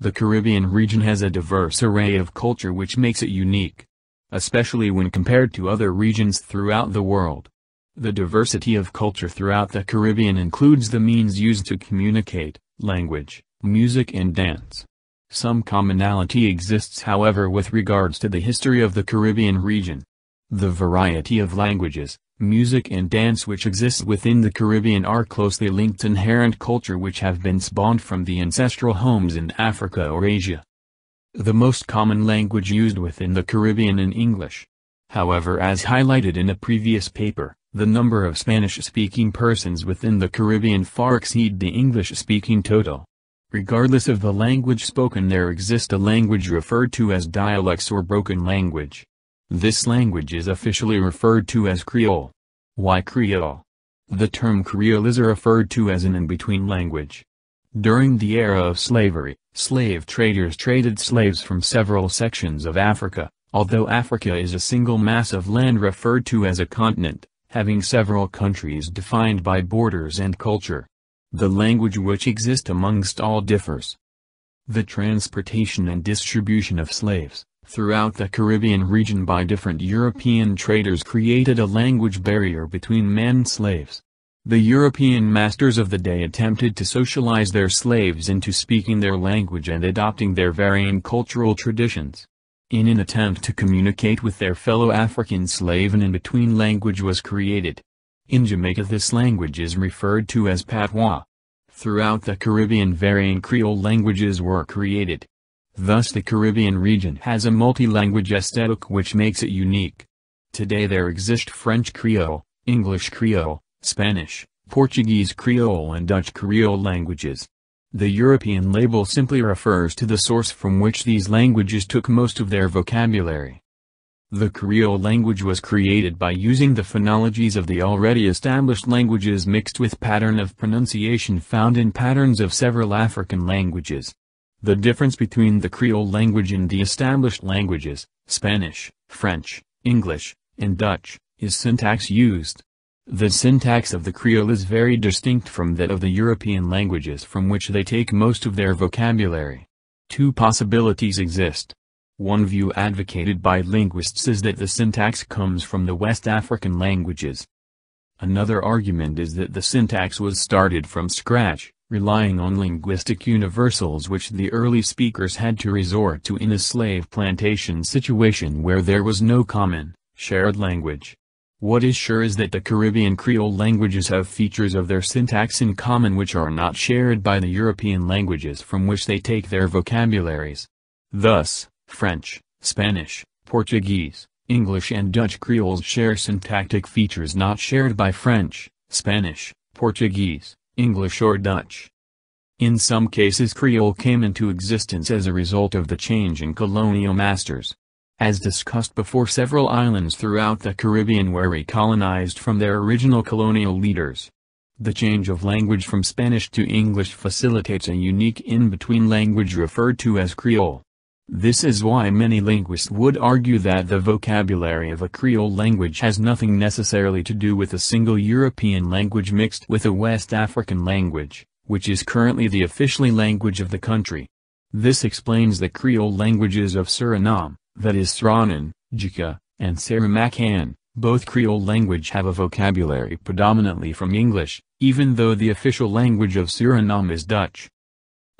The Caribbean region has a diverse array of culture which makes it unique. Especially when compared to other regions throughout the world. The diversity of culture throughout the Caribbean includes the means used to communicate, language, music and dance. Some commonality exists however with regards to the history of the Caribbean region. The variety of languages, music and dance which exist within the Caribbean are closely linked to inherent culture which have been spawned from the ancestral homes in Africa or Asia. The most common language used within the Caribbean in English. However as highlighted in a previous paper, the number of Spanish-speaking persons within the Caribbean far exceed the English-speaking total. Regardless of the language spoken there exists a language referred to as dialects or broken language. This language is officially referred to as Creole. Why Creole? The term Creole is referred to as an in-between language. During the era of slavery, slave traders traded slaves from several sections of Africa, although Africa is a single mass of land referred to as a continent, having several countries defined by borders and culture. The language which exists amongst all differs. The transportation and distribution of slaves, throughout the Caribbean region by different European traders created a language barrier between man slaves. The European masters of the day attempted to socialize their slaves into speaking their language and adopting their varying cultural traditions. In an attempt to communicate with their fellow African slave an in-between language was created. In Jamaica this language is referred to as patois. Throughout the Caribbean varying Creole languages were created. Thus the Caribbean region has a multi-language aesthetic which makes it unique. Today there exist French Creole, English Creole, Spanish, Portuguese Creole and Dutch Creole languages. The European label simply refers to the source from which these languages took most of their vocabulary. The Creole language was created by using the phonologies of the already established languages mixed with pattern of pronunciation found in patterns of several African languages. The difference between the Creole language and the established languages, Spanish, French, English, and Dutch, is syntax used. The syntax of the Creole is very distinct from that of the European languages from which they take most of their vocabulary. Two possibilities exist. One view advocated by linguists is that the syntax comes from the West African languages. Another argument is that the syntax was started from scratch, relying on linguistic universals which the early speakers had to resort to in a slave plantation situation where there was no common, shared language. What is sure is that the Caribbean Creole languages have features of their syntax in common which are not shared by the European languages from which they take their vocabularies. Thus, French, Spanish, Portuguese, English and Dutch Creoles share syntactic features not shared by French, Spanish, Portuguese, English or Dutch. In some cases Creole came into existence as a result of the change in colonial masters. As discussed before several islands throughout the Caribbean were recolonized from their original colonial leaders. The change of language from Spanish to English facilitates a unique in-between language referred to as Creole. This is why many linguists would argue that the vocabulary of a Creole language has nothing necessarily to do with a single European language mixed with a West African language, which is currently the officially language of the country. This explains the Creole languages of Suriname, that is Sranan, Djuka, and Saramaccan. Both Creole language have a vocabulary predominantly from English, even though the official language of Suriname is Dutch.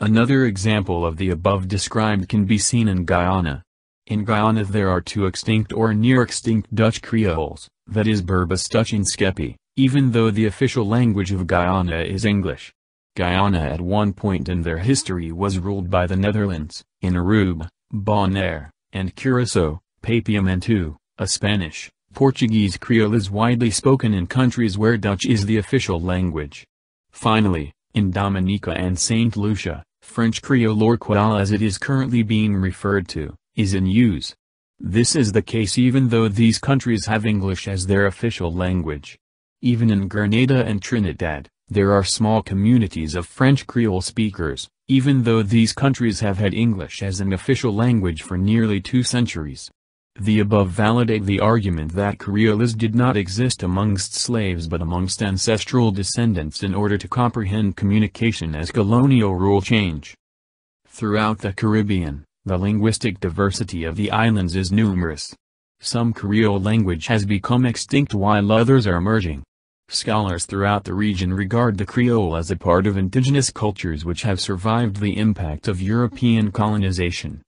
Another example of the above described can be seen in Guyana. In Guyana there are two extinct or near-extinct Dutch Creoles, that is Berbice Dutch and Skepi, even though the official language of Guyana is English. Guyana at one point in their history was ruled by the Netherlands, in Aruba, Bonaire, and Curacao, Papiamentu, a Spanish, Portuguese Creole is widely spoken in countries where Dutch is the official language. Finally, in Dominica and St. Lucia, French Creole or Creole as it is currently being referred to, is in use. This is the case even though these countries have English as their official language. Even in Grenada and Trinidad, there are small communities of French Creole speakers, even though these countries have had English as an official language for nearly two centuries. The above validate the argument that Creoles did not exist amongst slaves but amongst ancestral descendants in order to comprehend communication as colonial rule change. Throughout the Caribbean, the linguistic diversity of the islands is numerous. Some Creole language has become extinct while others are emerging. Scholars throughout the region regard the Creole as a part of indigenous cultures which have survived the impact of European colonization.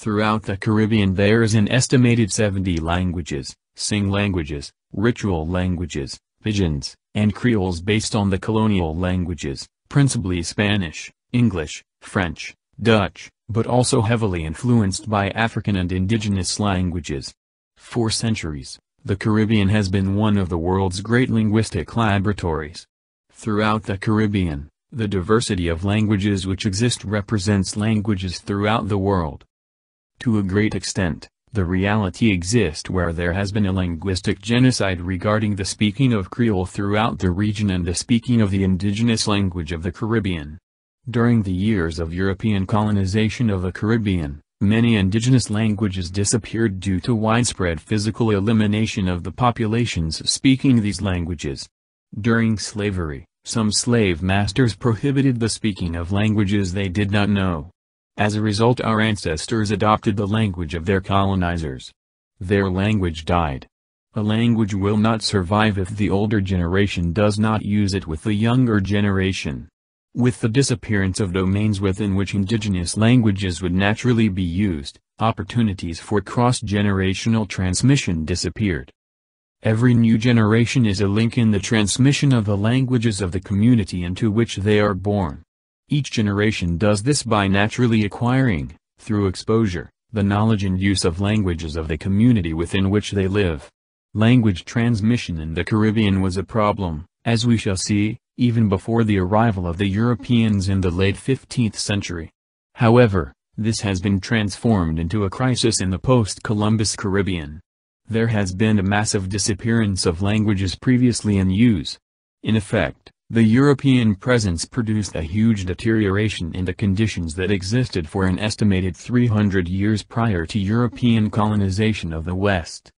Throughout the Caribbean there is an estimated 70 languages, sing languages, ritual languages, pidgins, and creoles based on the colonial languages, principally Spanish, English, French, Dutch, but also heavily influenced by African and indigenous languages. For centuries, the Caribbean has been one of the world's great linguistic laboratories. Throughout the Caribbean, the diversity of languages which exist represents languages throughout the world. To a great extent, the reality exists where there has been a linguistic genocide regarding the speaking of Creole throughout the region and the speaking of the indigenous language of the Caribbean. During the years of European colonization of the Caribbean, Many indigenous languages disappeared due to widespread physical elimination of the populations speaking these languages. During slavery, some slave masters prohibited the speaking of languages they did not know. As a result our ancestors adopted the language of their colonizers. Their language died. A language will not survive if the older generation does not use it with the younger generation. With the disappearance of domains within which indigenous languages would naturally be used, opportunities for cross-generational transmission disappeared. Every new generation is a link in the transmission of the languages of the community into which they are born. Each generation does this by naturally acquiring, through exposure, the knowledge and use of languages of the community within which they live. Language transmission in the Caribbean was a problem, as we shall see, even before the arrival of the Europeans in the late 15th century. However, this has been transformed into a crisis in the post-Columbus Caribbean. There has been a massive disappearance of languages previously in use. In effect, the European presence produced a huge deterioration in the conditions that existed for an estimated 300 years prior to European colonization of the West.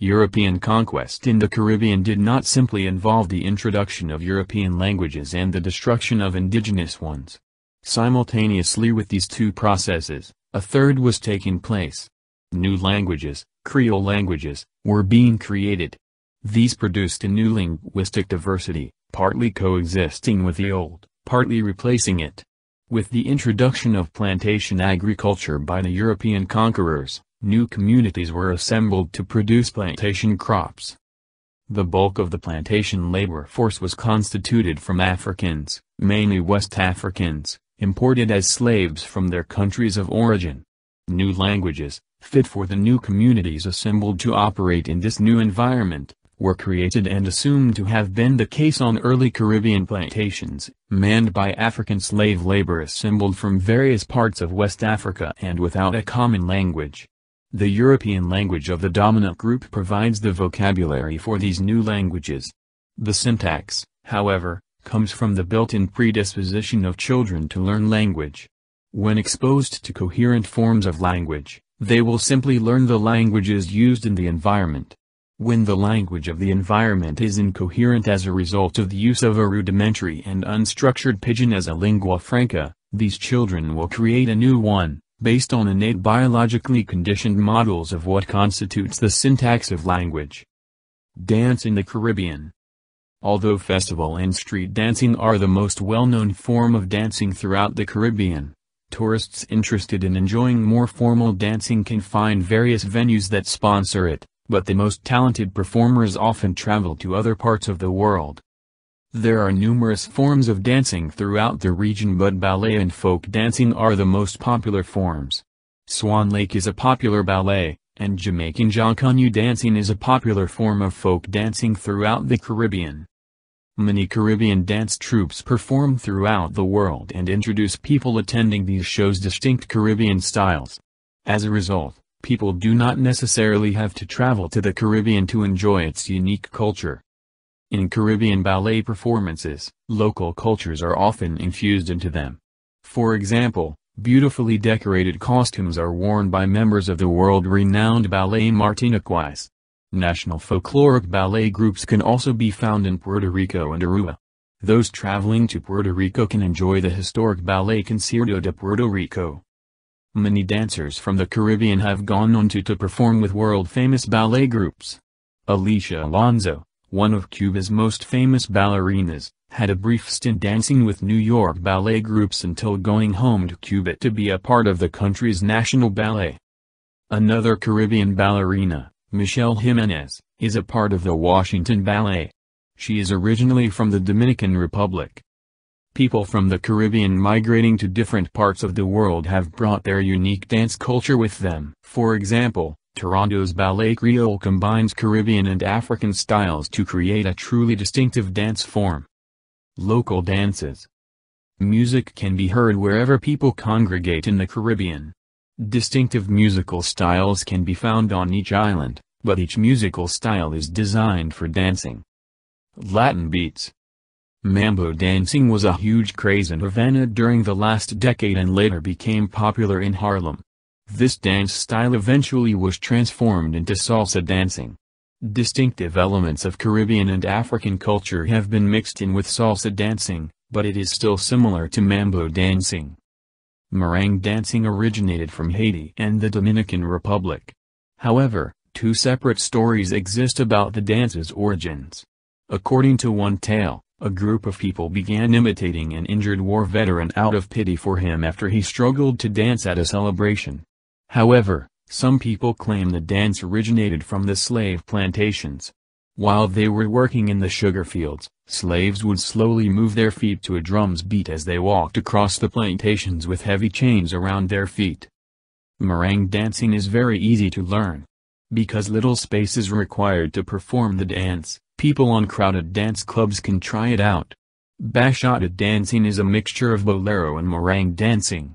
European conquest in the Caribbean did not simply involve the introduction of European languages and the destruction of indigenous ones. Simultaneously with these two processes, a third was taking place. New languages, Creole languages, were being created. These produced a new linguistic diversity, partly coexisting with the old, partly replacing it. With the introduction of plantation agriculture by the European conquerors, new communities were assembled to produce plantation crops. The bulk of the plantation labor force was constituted from Africans, mainly West Africans, imported as slaves from their countries of origin. New languages, fit for the new communities assembled to operate in this new environment, were created and assumed to have been the case on early Caribbean plantations, manned by African slave labor assembled from various parts of West Africa and without a common language. The European language of the dominant group provides the vocabulary for these new languages. The syntax, however, comes from the built-in predisposition of children to learn language. When exposed to coherent forms of language, they will simply learn the languages used in the environment. When the language of the environment is incoherent as a result of the use of a rudimentary and unstructured pidgin as a lingua franca, these children will create a new one, based on innate biologically conditioned models of what constitutes the syntax of language. Dance in the Caribbean Although festival and street dancing are the most well-known form of dancing throughout the Caribbean, tourists interested in enjoying more formal dancing can find various venues that sponsor it, but the most talented performers often travel to other parts of the world. There are numerous forms of dancing throughout the region but ballet and folk dancing are the most popular forms. Swan Lake is a popular ballet, and Jamaican Joncanu dancing is a popular form of folk dancing throughout the Caribbean. Many Caribbean dance troupes perform throughout the world and introduce people attending these shows distinct Caribbean styles. As a result, people do not necessarily have to travel to the Caribbean to enjoy its unique culture. In Caribbean ballet performances, local cultures are often infused into them. For example, beautifully decorated costumes are worn by members of the world-renowned Ballet Martiniquoise. National folkloric ballet groups can also be found in Puerto Rico and Aruba. Those traveling to Puerto Rico can enjoy the historic Ballet Concierto de Puerto Rico. Many dancers from the Caribbean have gone on to, to perform with world-famous ballet groups. Alicia Alonso, one of Cuba's most famous ballerinas, had a brief stint dancing with New York ballet groups until going home to Cuba to be a part of the country's national ballet. Another Caribbean ballerina, Michelle Jimenez, is a part of the Washington Ballet. She is originally from the Dominican Republic. People from the Caribbean migrating to different parts of the world have brought their unique dance culture with them. For example, Toronto's Ballet Creole combines Caribbean and African styles to create a truly distinctive dance form. Local dances. Music can be heard wherever people congregate in the Caribbean. Distinctive musical styles can be found on each island, but each musical style is designed for dancing. Latin beats. Mambo dancing was a huge craze in Havana during the last decade and later became popular in Harlem. This dance style eventually was transformed into salsa dancing. Distinctive elements of Caribbean and African culture have been mixed in with salsa dancing, but it is still similar to mambo dancing. Merengue dancing originated from Haiti and the Dominican Republic. However, two separate stories exist about the dance's origins. According to one tale, a group of people began imitating an injured war veteran out of pity for him after he struggled to dance at a celebration. However, some people claim the dance originated from the slave plantations. While they were working in the sugar fields, slaves would slowly move their feet to a drum's beat as they walked across the plantations with heavy chains around their feet. Merengue dancing is very easy to learn. Because little space is required to perform the dance, people on crowded dance clubs can try it out. Bachata dancing is a mixture of bolero and merengue dancing.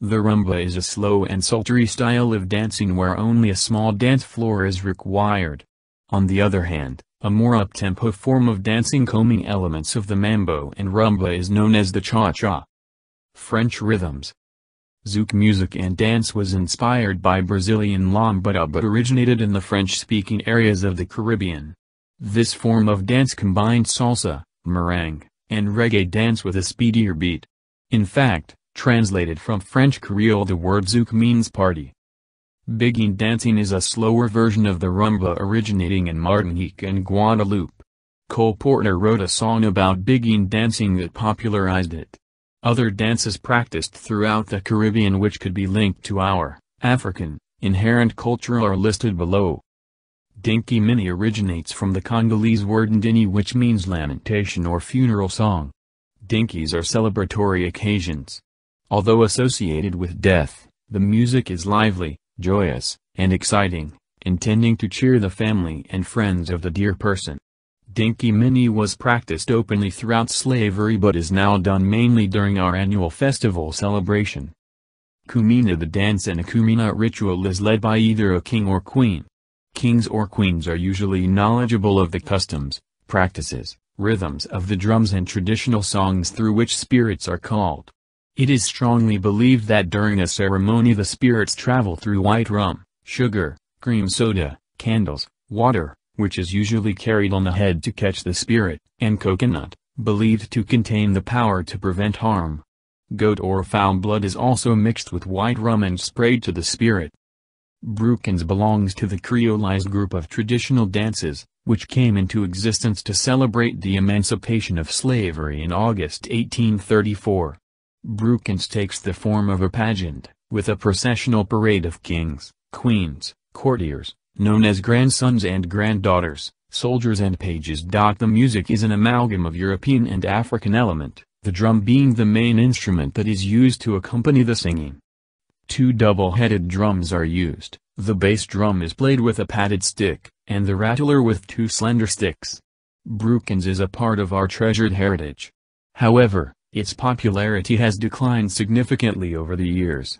The rumba is a slow and sultry style of dancing where only a small dance floor is required. On the other hand, a more up-tempo form of dancing combing elements of the mambo and rumba is known as the cha-cha. French rhythms Zouk music and dance was inspired by Brazilian lambada but originated in the French-speaking areas of the Caribbean. This form of dance combined salsa, merengue, and reggae dance with a speedier beat. In fact, Translated from French Creole the word zouk means party. Beguine dancing is a slower version of the rumba originating in Martinique and Guadeloupe. Cole Porter wrote a song about beguine dancing that popularized it. Other dances practiced throughout the Caribbean which could be linked to our, African, inherent culture are listed below. Dinky Mini originates from the Congolese word ndini which means lamentation or funeral song. Dinkies are celebratory occasions. Although associated with death, the music is lively, joyous, and exciting, intending to cheer the family and friends of the dear person. Dinky Mini was practiced openly throughout slavery but is now done mainly during our annual festival celebration. Kumina The dance and a Kumina ritual is led by either a king or queen. Kings or queens are usually knowledgeable of the customs, practices, rhythms of the drums and traditional songs through which spirits are called. It is strongly believed that during a ceremony the spirits travel through white rum, sugar, cream soda, candles, water, which is usually carried on the head to catch the spirit, and coconut, believed to contain the power to prevent harm. Goat or fowl blood is also mixed with white rum and sprayed to the spirit. Brukins belongs to the creolized group of traditional dances, which came into existence to celebrate the emancipation of slavery in August 1834. Brukins takes the form of a pageant, with a processional parade of kings, queens, courtiers, known as grandsons and granddaughters, soldiers and pages. The music is an amalgam of European and African element, the drum being the main instrument that is used to accompany the singing. Two double-headed drums are used, the bass drum is played with a padded stick, and the rattler with two slender sticks. Brukins is a part of our treasured heritage. However, its popularity has declined significantly over the years.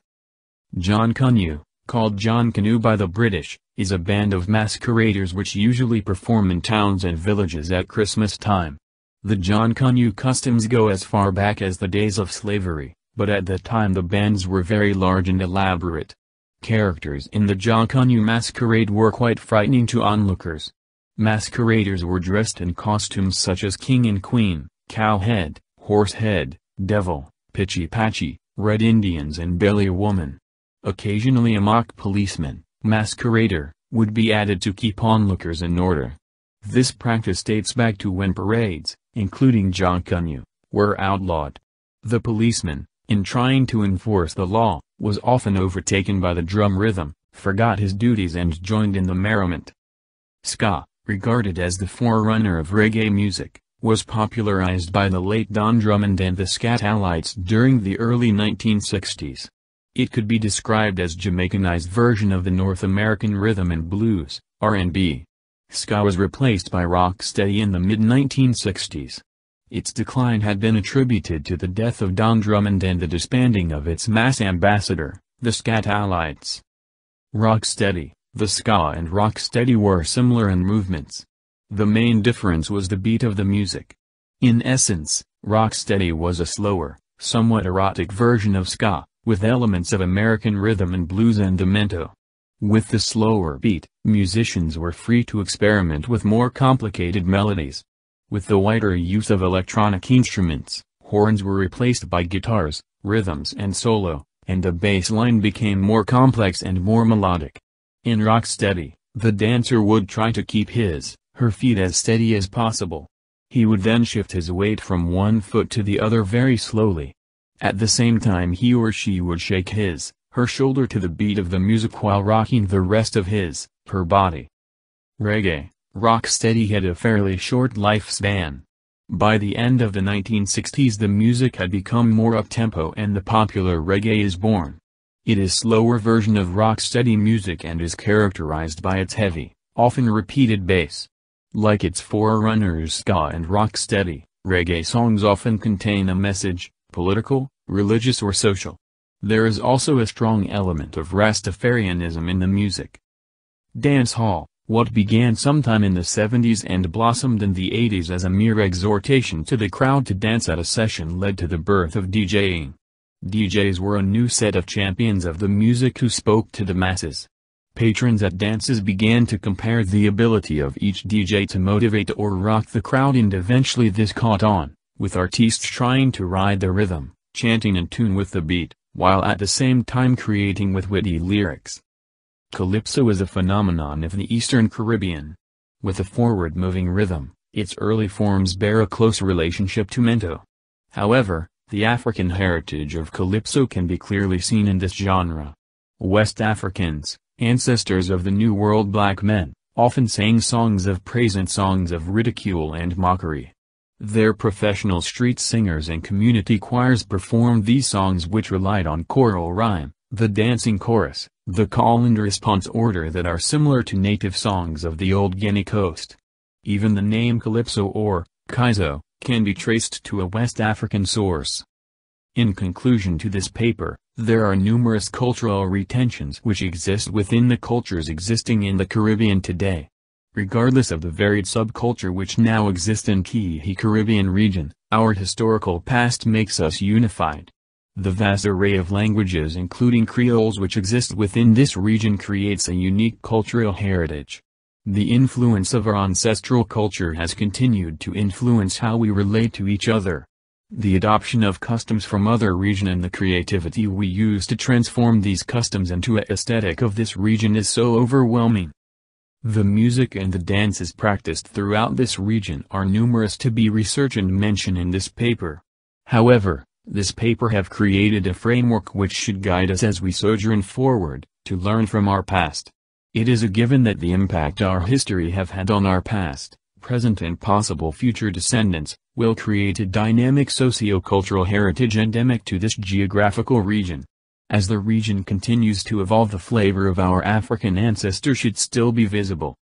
John Canoe, called John Canoe by the British, is a band of masqueraders which usually perform in towns and villages at Christmas time. The John Canoe customs go as far back as the days of slavery, but at that time the bands were very large and elaborate. Characters in the Canoe masquerade were quite frightening to onlookers. Masqueraders were dressed in costumes such as king and queen, cow head, horse head, devil, pitchy patchy, red Indians and belly woman. Occasionally a mock policeman, masquerader, would be added to keep onlookers in order. This practice dates back to when parades, including Jonkunu, were outlawed. The policeman, in trying to enforce the law, was often overtaken by the drum rhythm, forgot his duties and joined in the merriment. Ska, regarded as the forerunner of reggae music, was popularized by the late Don Drummond and the Skatalites during the early 1960s. It could be described as Jamaicanized version of the North American rhythm and blues, R&B. Ska was replaced by rocksteady in the mid-1960s. Its decline had been attributed to the death of Don Drummond and the disbanding of its mass ambassador, the Skatalites. Rocksteady, the ska and rocksteady were similar in movements. The main difference was the beat of the music. In essence, rocksteady was a slower, somewhat erotic version of ska, with elements of American rhythm and blues and demento. With the slower beat, musicians were free to experiment with more complicated melodies. With the wider use of electronic instruments, horns were replaced by guitars, rhythms and solo, and the bass line became more complex and more melodic. In rocksteady, the dancer would try to keep his, her feet as steady as possible. He would then shift his weight from one foot to the other very slowly. At the same time he or she would shake his, her shoulder to the beat of the music while rocking the rest of his, her body. Reggae, rocksteady had a fairly short lifespan. By the end of the 1960s the music had become more up-tempo and the popular reggae is born. It is slower version of rocksteady music and is characterized by its heavy, often repeated bass. Like its forerunners ska and rocksteady, reggae songs often contain a message, political, religious or social. There is also a strong element of Rastafarianism in the music. Dance hall, what began sometime in the 70s and blossomed in the 80s as a mere exhortation to the crowd to dance at a session led to the birth of DJing. DJs were a new set of champions of the music who spoke to the masses. Patrons at dances began to compare the ability of each DJ to motivate or rock the crowd and eventually this caught on, with artists trying to ride the rhythm, chanting in tune with the beat while at the same time creating with witty lyrics. Calypso is a phenomenon of the Eastern Caribbean. With a forward-moving rhythm, its early forms bear a close relationship to mento. However, the African heritage of Calypso can be clearly seen in this genre. West Africans, ancestors of the New World black men, often sang songs of praise and songs of ridicule and mockery. Their professional street singers and community choirs performed these songs which relied on choral rhyme, the dancing chorus, the call and response order that are similar to native songs of the old Guinea coast. Even the name Calypso or Kaiso can be traced to a West African source. In conclusion to this paper, there are numerous cultural retentions which exist within the cultures existing in the Caribbean today. Regardless of the varied subculture which now exists in key Caribbean region, our historical past makes us unified. The vast array of languages including Creoles which exist within this region creates a unique cultural heritage. The influence of our ancestral culture has continued to influence how we relate to each other. The adoption of customs from other region and the creativity we use to transform these customs into a aesthetic of this region is so overwhelming. The music and the dances practiced throughout this region are numerous to be researched and mentioned in this paper. However, this paper have created a framework which should guide us as we sojourn forward, to learn from our past. It is a given that the impact our history have had on our past, present and possible future descendants, will create a dynamic socio-cultural heritage endemic to this geographical region. As the region continues to evolve the flavor of our African ancestor should still be visible.